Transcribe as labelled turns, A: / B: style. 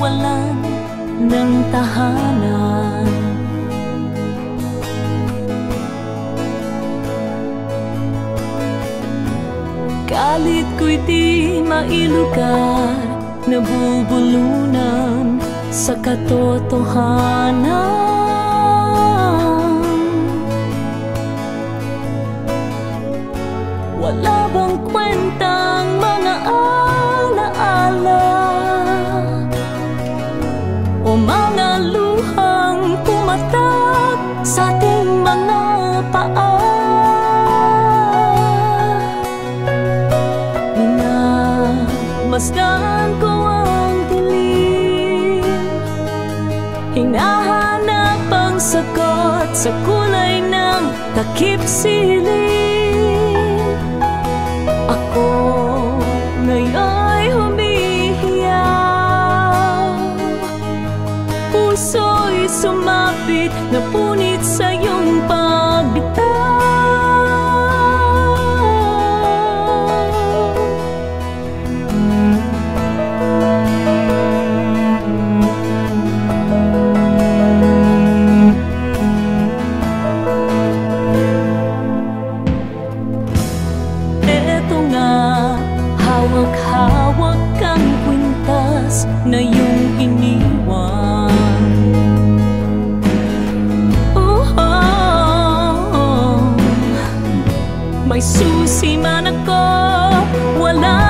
A: mawalan ng tahanan. Kalit ko'y di mailugar Nabubulunan sa katotohanan. Wala bang Ko ang dilim. Hinahanap ang sagot sa kulay ng takip silim. Ako ngayon'y humihiyaw. Puso'y sumapit na punit na iyong iniwan. Oh, oh, May susi man ako, wala